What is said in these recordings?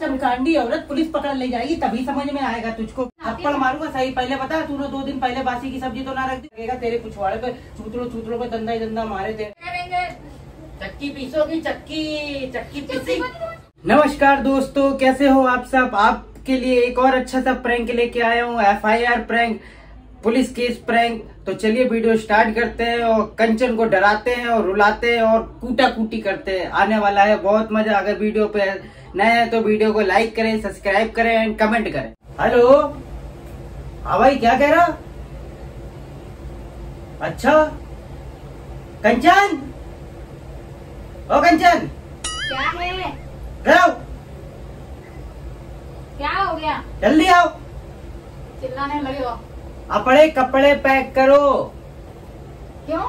चमकांडी औरत पुलिस पकड़ ले जाएगी तभी समझ में आएगा तुझको। थप्पड़ मारूँगा सही पहले बता तूने दो दिन पहले बासी की सब्ज़ी तो ना रख देगा तेरे पिछवाड़े पे चूतरो चूतरो पे दंदा ही धंधा मारे थे। चक्की पीसोगी चक्की चक्की पीसी। नमस्कार दोस्तों कैसे हो आप सब? आपके लिए एक और अच्छा सा प्रैंक लेके आया हूँ F I R prank police case prank. तो चलिए वीडियो स्टार्ट करते हैं और कंचन को डराते हैं और रुलाते हैं और कूटा कूटी करते हैं। आने वाला है बहुत मज़ा अगर वीडियो पे नए हैं तो वीडियो को लाइक करें सब्सक्राइब करें एंड कमेंट करें। हेलो? हाँ भाई क्या कह रहा? अच्छा? कंचन? ओ कंचन! क्या है? आओ क्या हो गया? जल्दी आओ। चिल्लाने लगे हो। अपने कपड़े पैक करो। क्यों?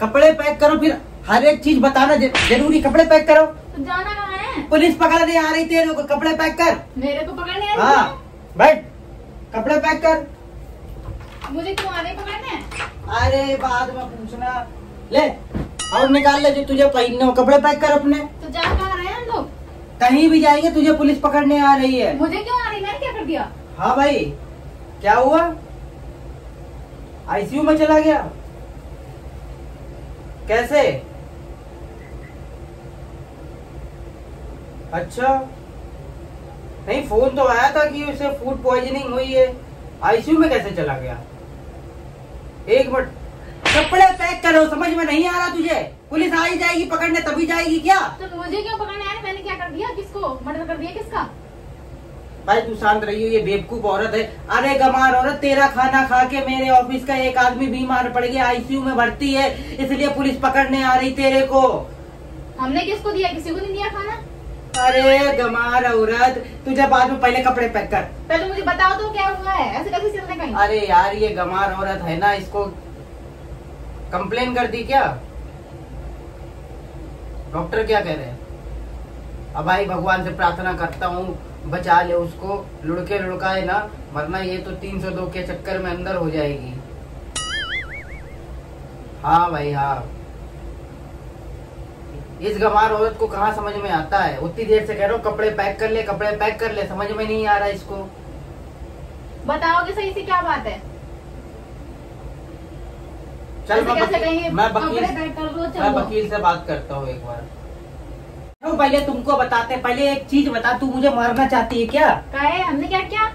कपड़े पैक करो फिर हर एक चीज़ बताना ज़रूरी कपड़े पैक करो। तो जाना कहाँ पुलिस पकड़ने आ रही तेरे को कपड़े पैक कर। मेरे को पकड़ने आ हाँ बैठ। कपड़े पैक कर। मुझे क्यों आ रहे पकड़ने? अरे बाद में पूछना। ले और निकाल ले जो तुझे पहनने हो कपड़े पैक कर अपने। तो जा कहाँ रहे हैं हम लोग? कहीं भी जाएँगे तुझे पुलिस पकड़ने आ रही है। मुझे क्यों आ रही मैंने क्या कर दिया? हाँ भाई क्या हुआ? आईसीयू में चला गया। कैसे? अच्छा। नहीं फ़ोन तो आया था कि उसे फ़ूड पॉइजनिंग हुई है। आईसीयू में कैसे चला गया? एक मिनट। कपड़े पैक करो समझ में नहीं आ रहा तुझे। पुलिस आ ही जाएगी पकड़ने तभी जाएगी क्या? तो मुझे क्यों पकड़ने आ रहे मैंने क्या कर दिया? किसको? मर्डर कर दिया किसका? भाई तू शांत रही हो ये बेवकूफ़ औरत है। अरे गमार औरत तेरा खाना खा के मेरे ऑफ़िस का एक आदमी बीमार पड़ गया आईसीयू में भर्ती है। इसलिए पुलिस पकड़ने आ रही तेरे को। हमने किसको दिया? किसी को नहीं दिया खाना? अरे गमार औरत तुझे बाद में पहले कपड़े पैक कर। पहले मुझे बताओ तो क्या हुआ है। ऐसे कैसे चलने कहीं अरे यार ये गमार औरत है ना इसको कंप्लेन कर दी क्या? डॉक्टर क्या कह रहे हैं? अब भाई भगवान से प्रार्थना करता हूँ बचा ले उसको। लुड़के लुड़काए ना वरना ये तो 302 के चक्कर में अंदर हो जाएगी। हाँ भाई हाँ। इस गमार औरत को कहाँ समझ में आता है? उतनी देर से कह रहा हूँ कपड़े पैक कर ले कपड़े पैक कर ले समझ में नहीं आ रहा इसको। बताओगे सही से क्या बात है? चल मैं मैं वकील मैं से बात करता हूँ एक बार। पहले तुमको बताते पहले एक चीज़ बता तू मुझे मारना चाहती है क्या? क्या है हमने क्या किया?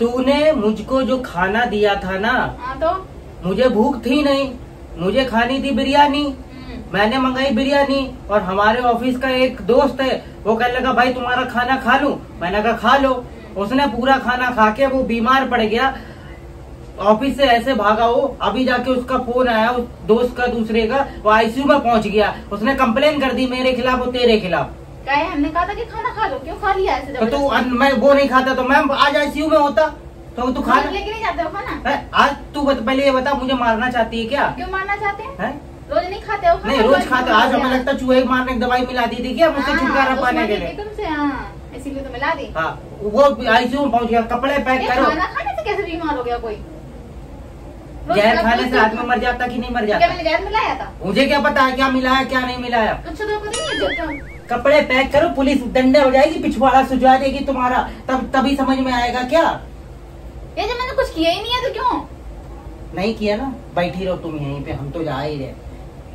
तूने मुझको जो खाना दिया था ना हाँ तो? मुझे भूख थी नहीं। मुझे खानी थी बिरयानी। मैंने मंगाई बिरयानी और हमारे ऑफ़िस का एक दोस्त है वो कहने लगा भाई तुम्हारा खाना खा लू? मैंने कहा खा लो। उसने पूरा खाना खा के वो बीमार पड़ गया। ऑफ़िस से ऐसे भागा वो अभी जाके उसका फ़ोन आया उस दोस्त का दूसरे का वो आईसीयू में पहुँच गया। उसने कंप्लेन कर दी मेरे खिलाफ और तेरे खिलाफ। क्या है हमने कहा था कि खाना खा लो? क्यों खा लिया ऐसे तो तू मैं वो नहीं खाता तो मैं आज आईसीयू में होता तो तू खा लेके नहीं जाते हो खाना? आज तू पहले ये बता मुझे मारना चाहती है क्या? क्यों मारना चाहते हैं? है? रोज नहीं खाते हो? नहीं रोज खाते आज हमें लगता है चूहे मारने की दवाई मिला दी। थी क्या मुझसे हाँ, छुटकारा पाने के लिए। तुमसे हाँ इसीलिए तो मिला दी। हाँ वो आईसीयू में पहुँच गया। कपड़े पैक करो। खाना खाने से कैसे बीमार हो गया कोई? जहर खाने से आदमी मर जाता कि नहीं मर क्या जाता? मैंने जहर मिलाया था? मुझे क्या पता है क्या मिलाया क्या नहीं मिलाया कुछ तो पता नहीं है कपड़े पैक करो पुलिस दंडे हो जाएगी पिछवाड़ा सुझा देगी तुम्हारा। तब तभी समझ में आएगा क्या? ये जब मैंने कुछ किया ही नहीं है तो क्यों? नहीं किया ना? बैठी रहो तुम यहीं पे हम तो जा ही रहे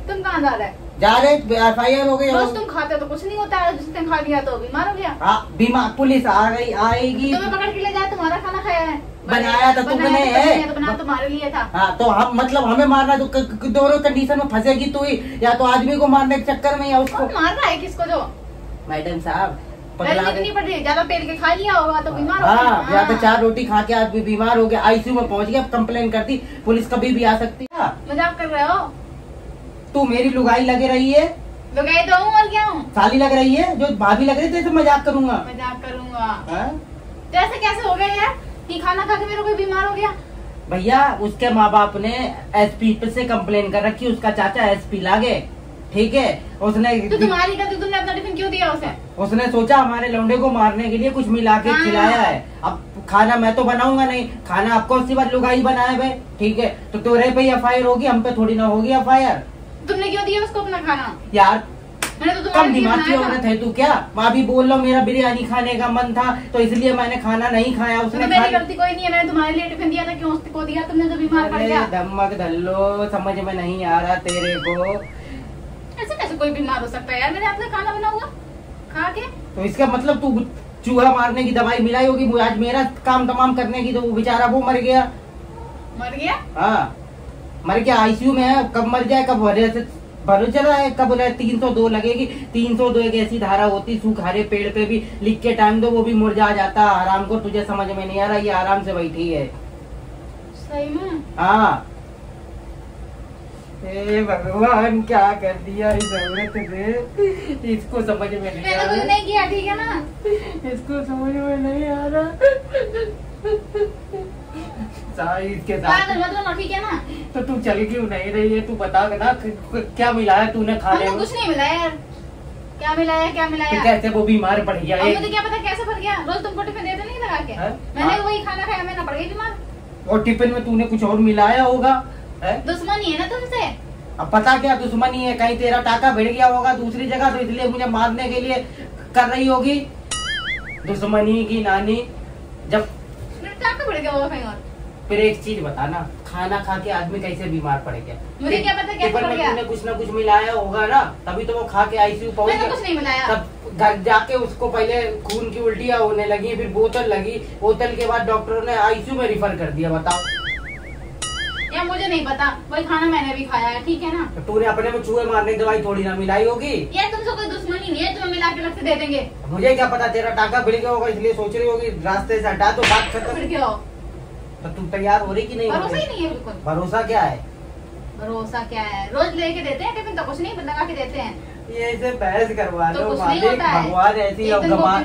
तुम कहाँ जा रहे? हो? जा रहे एफ़ आई आर हो गई रोज तुम खाते तो कुछ नहीं होता है जिस दिन खा लिया तो बीमार हो गया। हाँ बीमा पुलिस आ गई आएगी। तुम्हें पकड़ के ले जाए तुम्हारा खाना खाया है। बनाया था तुमने बनाया तो है। तो बना तुम्हारे लिए था। हाँ तो हम मतलब हमें मारना तो दोनों कंडीशन में फंसेगी तू ही या तो आदमी को मारने के चक्कर में या उसको। मार रहा है किसको जो? मैडम साहब ज़्यादा पेट के खा लिया होगा तो बीमार हो या तो हाँ। चार रोटी खा के आदमी बीमार हो गया आईसीयू में पहुँच गया कंप्लेन कर दी पुलिस कभी भी आ सकती। हाँ, मज़ाक कर रहे हो? तू मेरी लुगाई लगे रही है। लुगाई तो हूँ और क्या हूँ? साली लग रही है जो भाभी लग रही है तो मज़ाक करूँगा। मज़ाक करूँगा। हाँ? तो ऐसे कैसे हो गया यार? कि खाना खा के मेरे को बीमार हो गया। भैया उसके माँ बाप ने एसपी पे से कम्प्लेन कर रखी उसका चाचा एसपी लागे ठीक है? उसने तो तुम्हारी का तो तुमने अपना टिफ़िन क्यों दिया उसे? उसने सोचा हमारे लौंडे को मारने के लिए कुछ मिला के हाँ। खिलाया है। अब खाना मैं तो बनाऊँगा नहीं। खाना आपको उसी बात लुगाई बनाए भाई ठीक है? तो तेरे पे एफ़ आई आर होगी हम पे थोड़ी ना होगी एफ़ आई आर तुमने क्यों दिया उसको अपना खाना? यार मैंने तो कम दिमाग की औरत है तू क्या? माँ भी बोल लो मेरा बिरयानी खाने का मन था तो इसलिए मैंने खाना नहीं खाया तो उसने मेरी खा गलती कोई नहीं है मैंने तुम्हारे लिए टिफ़िन दिया था क्यों उसको दिया? तुमने तो बीमार पड़ गया। धमक धल्लो समझ में नहीं आ रहा तेरे को। ऐसे कैसे कोई बीमार हो सकता है यार? मेरे हाथ में खाना बना हुआ खा के। तो इसका मतलब तू चूहा मारने की दवाई मिलाई होगी आज मेरा काम तमाम करने की तो वो बेचारा वो मर गया। मर गया? हाँ। मर गया आईसीयू में है कब मर जाए कब वजह से भरो चला है कब बोला तीन सौ दो लगेगी। तीन सौ दो एक ऐसी धारा होती सूख हरे पेड़ पे भी लिख के टाइम दो वो भी मुरझा जाता। आराम को तुझे समझ में नहीं आ रहा ये आराम से बैठी है। सही में? हाँ। भगवान क्या कर दिया इस औरत ने? इसको समझ में नहीं आ रहा। नहीं किया ठीक है ना? इसको समझ में नहीं आ रहा। सारी इसके साथ पागल मत बनो ठीक है ना तो तू चली क्यों नहीं रही है? तू बता ना क्या मिलाया तूने खाने हमने में? कुछ नहीं मिलाया यार। क्या मिलाया क्या मिलाया कैसे वो बीमार पड़ गया मुझे क्या पता कैसे भर गया? रोज तुमको टिफ़िन देते नहीं लगा के? हैं? मैंने हाँ। वही खाना खाया मैं ना पड़ गई बीमार। और टिफ़िन में तूने कुछ और मिलाया होगा? है? दुश्मनी है ना तुमसे? अब पता क्या दुश्मनी है? कहीं तेरा टाका भिड़ गया होगा दूसरी जगह तो इसलिए मुझे मारने के लिए कर रही होगी। दुश्मनी की नानी जब मेरे टाका पड़ गया होगा कहीं और। फिर एक चीज़ बताना खाना खा के आदमी कैसे बीमार पड़ गया मुझे क्या पता कैसे पड़ गया? कुछ ना कुछ मिलाया होगा ना तभी तो वो खा के आईसीयू पहुँच मैंने गया। कुछ नहीं मिलाया। तब घर जाके उसको पहले खून की उल्टियाँ होने लगी फिर बोतल लगी। बोतल के बाद डॉक्टरों ने आईसीयू में रिफर कर दिया बताओ। या मुझे नहीं पता। वही खाना मैंने भी खाया है ठीक है ना? तो तूने अपने में चूहे मारने की दवाई थोड़ी ना मिलाई होगी? यार तुमसे कोई दुश्मनी नहीं है तुम्हें मिला के से दे देंगे। मुझे क्या पता तेरा टाका भिड़ गया होगा इसलिए सोच रही होगी रास्ते से हटा तो बात खत्म। क्यों तो तू तैयार हो रही कि नहीं भरोसा ही नहीं है बिल्कुल। भरोसा क्या है? भरोसा क्या है? रोज लेके देते हैं टिफ़िन तो कुछ नहीं लगा के देते हैं। ये ऐसे बहस करवा तो लो होता है। भगवान ऐसी एक अब गमार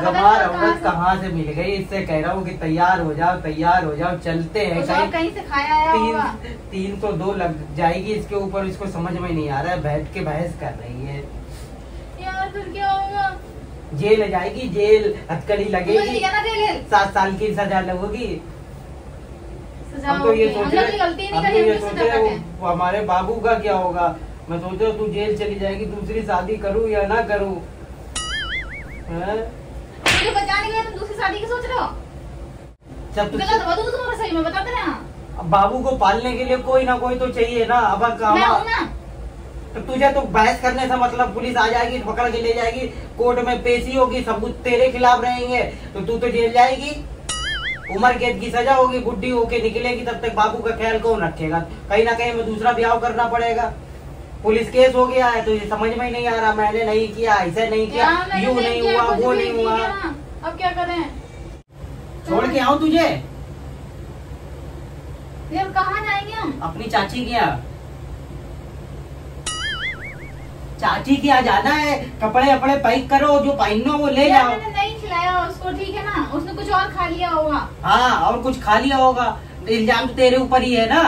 गमार औरत से। कहाँ से मिल गई? इससे कह रहा हूँ कि तैयार हो जाओ तैयार हो जाओ चलते हैं और कहीं। कहीं से खाया आया तीन तीन तो दो लग जाएगी इसके ऊपर इसको समझ में नहीं आ रहा है बैठ के बहस कर रही है। यार फिर क्या होगा? जेल जाएगी जेल हथकड़ी लगेगी। सात साल की सजा लगोगी। हम तो ये सोच रहे तो वो हमारे बाबू का क्या होगा? मैं सोच रहा हूँ तू जेल चली जाएगी दूसरी शादी करूँ या ना करूँ? हैं? मुझे बचाने के लिए तुम दूसरी शादी की सोच रहे हो? जब तू गलत बता तुम्हारा सही में बताते ना अब बाबू को पालने के लिए कोई ना कोई तो चाहिए ना अब काम तो तुझे तो बहस करने से मतलब पुलिस आ जाएगी पकड़ के ले जाएगी कोर्ट में पेशी होगी सबूत तेरे खिलाफ रहेंगे तो तू तो जेल जाएगी। उम्र कैद की सजा होगी बुढ़ी होके निकलेगी तब तक बाबू का ख्याल कौन रखेगा? कहीं ना कहीं में दूसरा ब्याह करना पड़ेगा। पुलिस केस हो गया है तो ये समझ में ही नहीं आ रहा मैंने नहीं किया ऐसे नहीं किया यू नहीं हुआ वो नहीं हुआ। अब क्या करें? छोड़ के आओ तुझे। कहा कहाँ जाएँगे हम? अपनी चाची के यहाँ। चाची के जाना है कपड़े वपड़े पैक करो जो पहनो वो ले जाओ। नहीं खिलाया उसको ठीक है ना? उसने कुछ और खा लिया होगा। हाँ और कुछ खा लिया होगा। इल्ज़ाम तो तेरे ऊपर ही है ना?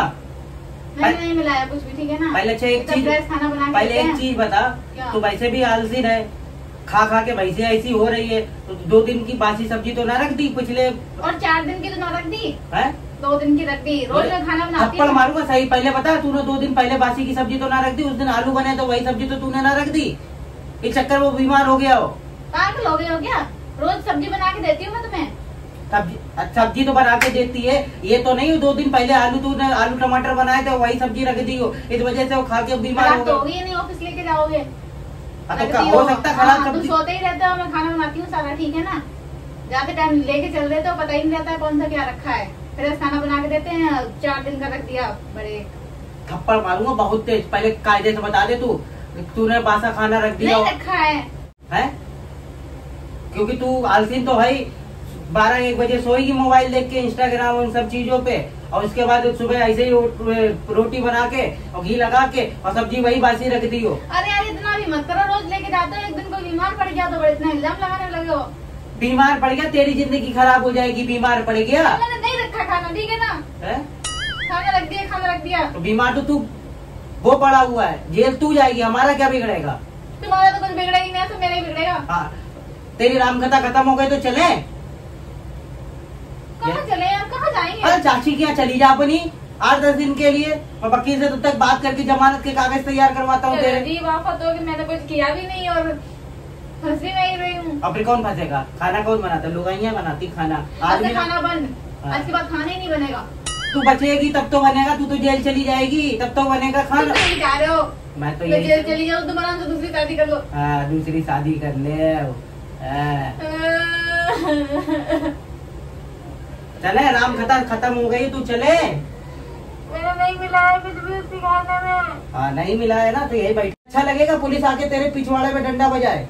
मैंने पह- नहीं मिलाया कुछ भी ठीक है ना? पहले अच्छा एक चीज़ खाना बना पहले एक चीज़ बता? तू वैसे भी आलसी है। खा खा के वैसे ऐसी हो रही है तो दो दिन की बासी सब्ज़ी तो ना रख दी पिछले और चार दिन की तो ना रख दी? है? दो दिन की रख दी। रोज मैं खाना बनाती थप्पड़ हूँ मारूँगा सही। पहले बता तूने दो दिन पहले बासी की सब्ज़ी तो ना रख दी उस दिन आलू बने तो वही सब्ज़ी तो तूने ना रख दी। इस चक्कर वो बीमार हो गया हो पागल हो गए हो क्या? रोज सब्ज़ी बना के देती हूँ मैं तुम्हें। सब्ज़ी सब्ज़ी तो बना के देती है। ये तो नहीं हो दो दिन पहले आलू तूने आलू टमाटर बनाए थे वही सब्ज़ी रख दी हो। इस वजह से वो खा के बीमार हो तो नहीं ऑफ़िस लेके जाओगे। हाँ, तो का- हो सकता खराब हाँ, सब्ज़ी। सोते ही रहते हो मैं खाना बनाती हूँ सारा ठीक है ना? जाते टाइम लेके चल देते हो पता ही नहीं रहता है कौन सा क्या रखा है। फिर खाना बना के देते हैं चार दिन का रख दिया बड़े। थप्पड़ मारूँगा बहुत तेज पहले कायदे से बता दे तू तूने बासा खाना रख दिया। नहीं रखा है। है? क्योंकि तू आलसीन तो ही बारह एक बजे सोएगी मोबाइल देख के इंस्टाग्राम उन सब चीज़ों पे। और उसके बाद सुबह ऐसे ही रोटी बना के और घी लगा के और सब्ज़ी वही बासी रख दी हो। अरे यार इतना भी मत करो रोज लेके जाते हो एक दिन कोई बीमार पड़ गया तो बड़े इतना इल्ज़ाम लगाने लगे हो। बीमार पड़ गया तेरी ज़िंदगी खराब हो जाएगी बीमार पड़ गया। मैंने नहीं रखा खाना ठीक है ना? है? खाना रख दिया खाना रख दिया। तो बीमार तो तू वो पड़ा हुआ है जेल तू जाएगी हमारा क्या बिगड़ेगा? तुम्हारा तो कुछ बिगड़ेगा ही नहीं तो मेरा ही बिगड़ेगा। हाँ तेरी रामकथा खत्म हो गई तो चले। कहाँ चले यार? कहाँ जाएँगे? अरे चाची के यहाँ चली जा अपनी आठ दस दिन के लिए मैं वकील से तब तक बात करके जमानत के कागज़ तैयार करवाता हूँ तेरे। हो कि मैंने कुछ किया भी नहीं और फंस भी नहीं रही हूँ। अब कौन फंसेगा? खाना कौन बनाता? लुगाइयाँ बनाती खाना। आज आदमी खाना बंद। हाँ। आज के बाद खाना ही नहीं बनेगा। तू बचेगी तब तो बनेगा तू तो जेल चली जाएगी तब तो बनेगा खाना। तो जा रहे हो? मैं तो मैं जेल चली जाऊँ तो बना तो दूसरी शादी कर लो। हाँ दूसरी शादी कर ले। हाँ। चले राम खत्म खत्म हो गई तू चले। मैंने नहीं मिला है कुछ भी उसकी खाने में। हाँ नहीं मिला है ना तो यही बैठ। अच्छा लगेगा पुलिस आके तेरे पिछवाड़े में डंडा बजाए।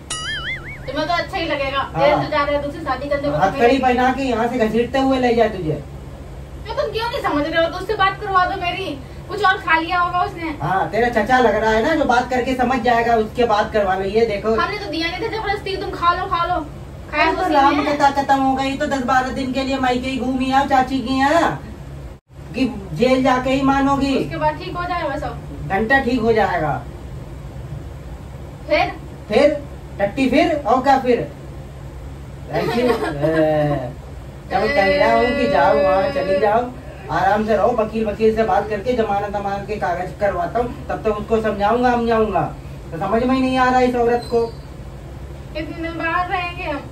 तुम्हें तो अच्छा ही लगेगा। हाँ। जेल तो जा रहे हो दूसरी शादी करने को तो हथकड़ी पहना के यहाँ से घसीटते हुए ले जाए तुझे। तो तुम क्यों नहीं समझ रहे हो? तो उससे बात करवा दो मेरी। कुछ और खा लिया होगा उसने। हाँ तेरा चचा लग रहा है ना जो बात करके समझ जाएगा उसके बाद करवा लो। ये देखो। हमने तो दिया नहीं था ज़बरदस्ती तुम खा लो खा लो। खाया तो राम। खत्म हो गई तो दस बारह दिन के लिए माई के घूमी आओ चाची की यहाँ। कि जेल जाके ही मानोगी। उसके बाद ठीक हो जाएगा सब। घंटा ठीक हो जाएगा। फिर? फिर? टट्टी फिर और क्या फिर जब हूँ कि जाओ वहाँ चली जाओ आराम से रहो वकील वकील से बात करके जमानत अमानत के कागज़ करवाता हूँ तब तक तो उसको समझाऊँगा हम जाऊँगा तो समझ में ही नहीं आ रहा इस औरत को कितने दिन बाहर रहेंगे हम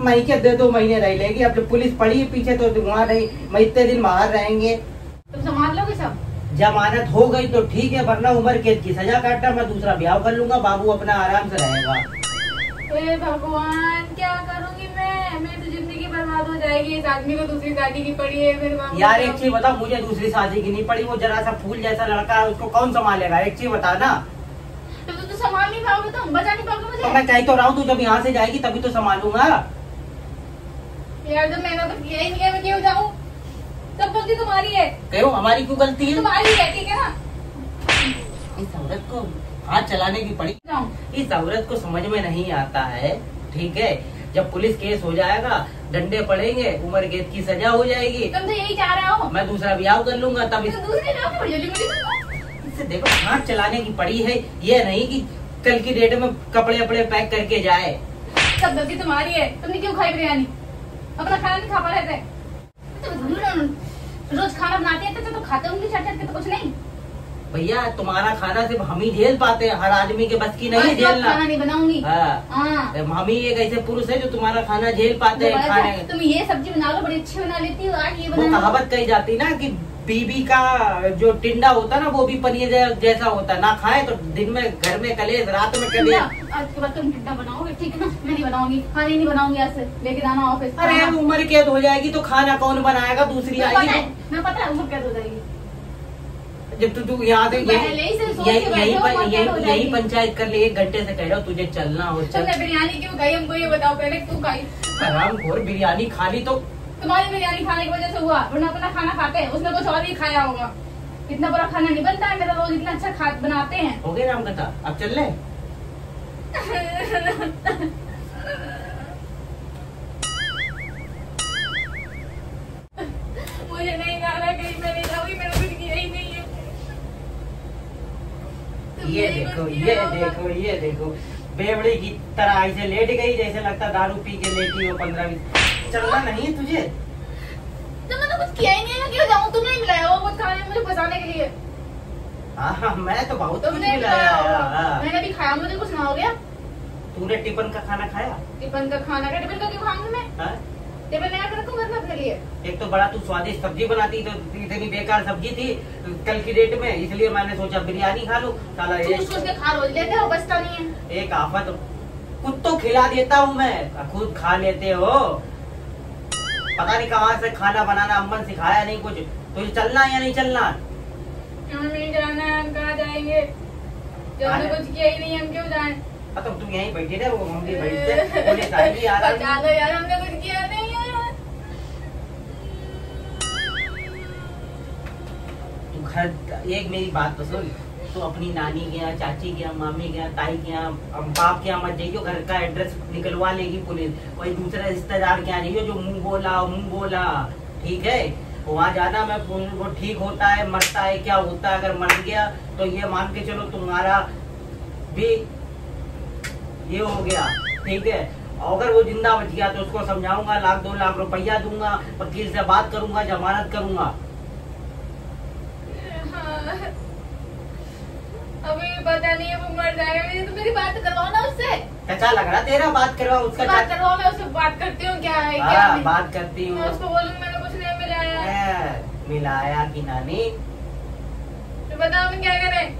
मई के दे दो महीने रह लेगी अब जब पुलिस पड़ी पीछे तो वहाँ नहीं मैं इतने दिन बाहर रहेंगे तुम संभाल लोगे सब जमानत हो गई तो ठीक है वरना उम्र कैद की सजा काटना मैं दूसरा ब्याह कर लूँगा बाबू अपना आराम से रहेगा। भगवान क्या करूँगी मैं? मेरी तो ज़िंदगी बर्बाद हो जाएगी इस आदमी को दूसरी शादी की पड़ी है मेरे बाबू यार एक चीज़ बता मुझे दूसरी शादी की नहीं पड़ी वो जरा सा फूल जैसा लड़का है उसको कौन संभालेगा? एक चीज़ बता ना। तो तुम तो संभाल नहीं पाओगे तुम बचा नहीं पाओगे तो मुझे मैं कह तो रहा हूँ तू जब यहाँ से जाएगी तभी तो संभालूँगा। यार जब मैंने तो किया ही नहीं है मैं क्यों जाऊँ? सब गलती तुम्हारी है। कहो हमारी क्यों गलती है? तुम्हारी है ठीक है ना? इस औरत को हाथ चलाने की पड़ी। इस औरत को समझ में नहीं आता है ठीक है? जब पुलिस केस हो जाएगा डंडे पड़ेंगे उम्र कैद की सजा हो जाएगी। तुम तो यही चाह रहे हो। मैं दूसरा ब्याह कर लूँगा तब इस तो इससे देखो हाथ चलाने की पड़ी है। ये नहीं कि कल की डेट में कपड़े वपड़े पैक करके जाए। सब गलती तुम्हारी है। तुमने क्यों खाई बिरयानी? अपना खाना नहीं खा पा रहे थे। तो रोज खाना बनाते हैं तो, तो खाते होंगे चट चट के तो कुछ नहीं। भैया तुम्हारा खाना सिर्फ़ हम ही झेल पाते हैं हर आदमी के बस की नहीं झेलना। खाना नहीं बनाऊँगी। हाँ। हाँ। हम ही एक ऐसे पुरुष है जो तुम्हारा खाना झेल पाते हैं खाने तुम ये सब्ज़ी बना लो बड़ी अच्छी बना लेती हो आज ये बना कहावत कही जाती ना कि बीबी का जो टिंडा होता है ना वो भी पनीर जैसा होता है। ना खाए तो दिन में घर में कलेज रात में कलेज आज के बाद तुम टिड्डा बनाओगे? ठीक है ना? मैं नहीं बनाऊँगी। खाने नहीं बनाऊँगी आज से। लेके जाना ऑफ़िस अरे। उम्र कैद हो जाएगी तो खाना कौन बनाएगा? दूसरी आएगी मैं पता है उम्र कैद हो जाएगी। जब तू तू यहाँ से ही से यही यही पंचायत कर ले एक घंटे से कह रहा हूँ तुझे चलना हो चल। बिरयानी क्यों खाई? हमको ये बताओ पहले तू खाई। आराम खोर बिरयानी खा ली तो तुम्हारी बिरयानी खाने की वजह से हुआ वरना अपना खाना खाते हैं उसने कुछ और ही खाया होगा। इतना बुरा खाना नहीं बनता है मेरा रोज इतना अच्छा खा बनाते हैं। हो गया राम कथा? अब चल ले। मुझे नहीं जाना कहीं मैं नहीं जाऊँगी मेरा कुछ किया ही नहीं है। ये देखो ये देखो ये देखो। बेवड़ी की तरह ऐसे लेट गई जैसे लगता दारू पी के लेटी हो पंद्रह बीस। चलना नहीं है तुझे। तो मैंने कुछ किया ही नहीं है मैं क्यों जाऊँ तुमने ही मिलाया वो कुछ खाने मुझे फंसाने के लिए। हाँ मैं तो बहुत तुमने मिलाया। मैंने भी खाया मुझे कुछ ना हो गया। तूने टिफ़िन का खाना खाया? टिफ़िन का खाना का टिफ़िन का क्यों खाऊँगी मैं? हाँ? टिफ़िन नया कर रखूँ घर में अपने लिए। एक तो बड़ा तू स्वादिष्ट सब्ज़ी बनाती तो इतनी बेकार सब्ज़ी थी कल की डेट में इसलिए मैंने सोचा बिरयानी खा लूँ। साला एक, खा रोज लेते हो बचता नहीं है। एक आफत खुद तो खिला देता हूँ मैं खुद खा लेते हो। पता नहीं कहाँ से खाना बनाना अम्मन सिखाया नहीं कुछ। तुझे चलना है या नहीं चलना? हमें नहीं जाना है हम कहाँ जाएँगे? हमने कुछ किया ही नहीं हम क्यों जाए? तो तुम यहीं बैठे रहे वो हम भी बैठते पुलिस आ यार हमने कुछ किया नहीं है। यार तू घर एक मेरी बात तो सुन। तू अपनी नानी यहाँ, चाची यहाँ, मामी यहाँ, ताई अब बाप के यहाँ मत जाइयो, घर का एड्रेस निकलवा लेगी पुलिस। वही दूसरे रिश्तेदार के यहाँ जाइयो जो मुँह बोला मुँह बोला। ठीक है? वहाँ जाना मैं, वो ठीक होता है, मरता है, क्या होता है? अगर मर गया तो ये मान के चलो तुम्हारा भी ये हो गया। ठीक है? अगर वो ज़िंदा बच गया तो उसको समझाऊँगा, लाख दो लाख रुपया दूँगा, वकील से बात करूँगा, जमानत करूँगा। अभी पता नहीं है वो मर जाएगा। मेरी तो मेरी बात करवाओ ना उससे। अच्छा लग रहा तेरा बात करवा उसका बात करवाओ मैं उससे बात करती हूँ क्या है क्या हाँ नहीं। बात करती हूँ। मैं उसको बोलूँगी मैंने कुछ नहीं मिलाया। मिलाया की नानी तो बताओ मैं क्या करें?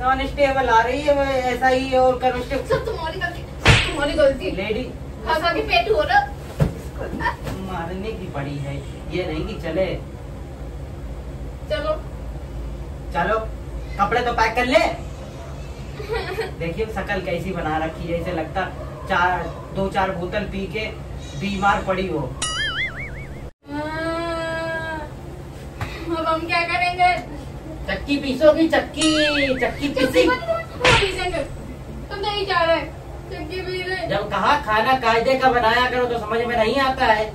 कांस्टेबल आ रही है ऐसा ही और कांस्टेबल सब तुम्हारी गलती तुम्हारी गलती। लेडी खा खा के पेट हो रहा मारने की पड़ी है ये नहीं कि चले। चलो। चलो। कपड़े तो पैक कर ले। देखिए शकल कैसी बना रखी है ऐसे लगता चार दो चार बोतल पी के बीमार पड़ी हो। अब हम क्या करेंगे? चक्की पीसोगी चक्की चक्की पीसी। पीसेंगे। तुम नहीं जा रहे चक्की पी रहे जब कहा खाना कायदे का बनाया करो तो समझ में नहीं आता है।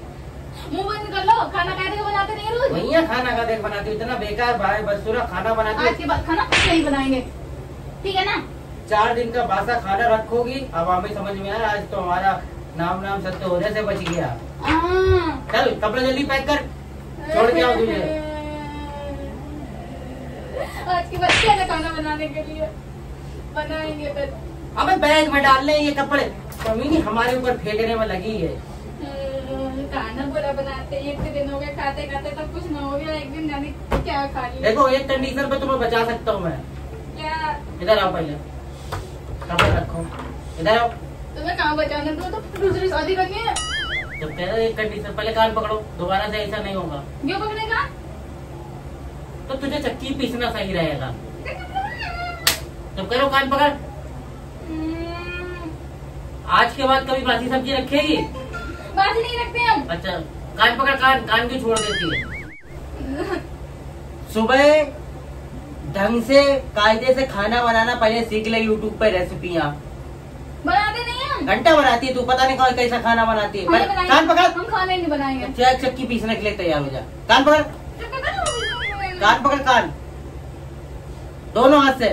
मुँह बंद कर लो खाना कायदे का बनाते नहीं रोज। है खाना का देख बनाती हूँ इतना बेकार भाई बदसूरा खाना बनाती आज के बाद खाना नहीं बनाएँगे। ठीक है ना? चार दिन का बासा खाना रखोगी अब हमें समझ में आया आज तो हमारा नाम नाम सत्य होने से बच गया। हाँ। चल कपड़े जल्दी पैक कर छोड़ के आओ तुझे। आज के बाद क्या खाना बनाने के लिए? बनाएँगे अबे बैग में डाल ले ये कपड़े। कमी हमारे ऊपर फेंकने में लगी है। खाना पूरा बनाते इतने दिन हो गए खाते खाते तब कुछ ना हो गया एक दिन जाने क्या खा लिया? देखो एक कंडीशन पे तुम्हें बचा सकता हूँ मैं। क्या? इधर आओ पहले। कपड़े रखो। इधर आओ। तुम्हें कहाँ बचाना? दो तो दूसरी शादी करनी है जब कह रहे एक कंडीशन पहले कान पकड़ो। दोबारा से ऐसा नहीं होगा। क्यों पकड़े का तो तुझे चक्की पीसना सही रहेगा। जब करो कान पकड़। हम्म, आज के बाद कभी बासी सब्ज़ी रखेगी? बात नहीं रखते हम। अच्छा कान पकड़ कान कान क्यों छोड़ देती है। सुबह ढंग से कायदे से खाना बनाना पहले सीख ले यूट्यूब पे रेसिपियाँ बनाते नहीं हम। घंटा बनाती है तू पता नहीं कौन कैसा खाना बनाती है। पहले कान पकड़। हम खाने नहीं बनाएँगे। चाय चक्की पीसने के लिए तैयार हो जा। कान पकड़। कान पकड़ कान। दोनों हाथ से।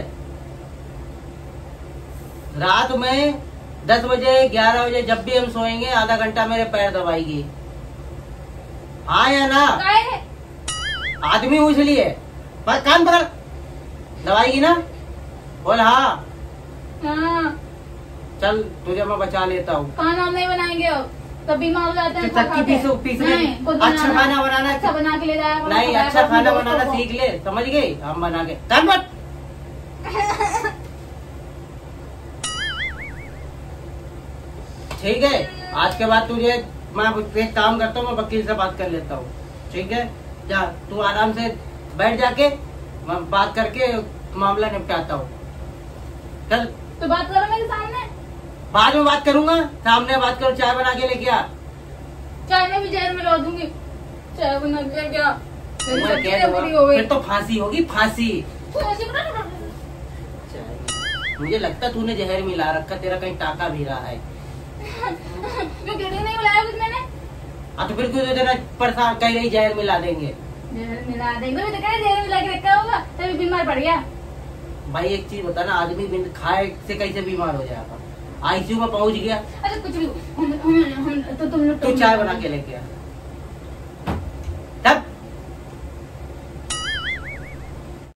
रात में दस बजे ग्यारह बजे जब भी हम सोएँगे आधा घंटा मेरे पैर दबाएगी। हाँ या ना? आदमी हूँ इसलिए। पर कान पकड़ दबाएगी ना? बोल हाँ। हाँ। चल तुझे मैं बचा लेता हूँ। खाना हम नहीं बनाएँगे तब बीमार हो जाते हैं तो चक्की पीसो पीसने अच्छा खाना बनाना। अच्छा बना के ले जाया नहीं अच्छा खाना बनाना सीख ले। समझ गई? हम बना के कान ठीक है? आज के बाद तुझे मैं एक काम करता हूँ मैं वकील से बात कर लेता हूँ। ठीक है? जा तू आराम से बैठ जाके मैं बात करके मामला निपटाता हूँ। चल। तो बात करो मेरे सामने। बाद में बात करूँगा सामने बात करो चाय बना के लेके आ। चाय में भी जहर मिला दूँगी। चाय बना के क्या? फिर तो फांसी होगी फांसी। मुझे लगता तूने जहर मिला रखा तेरा कहीं टाका भी रहा है। क्यों गिरने नहीं बुलाया कुछ मैंने? हाँ तो फिर क्यों तो तेरा परेशान कह रही जहर मिला देंगे। जहर मिला देंगे? तो कह जहर मिला के रखा होगा तभी बीमार पड़ गया। भाई एक चीज़ बता ना आदमी बिन खाए से कैसे बीमार हो जाएगा? आईसीयू में पहुँच गया। अरे कुछ भी हम हम हम तो तुम लोग तो चाय बना के लेके आ।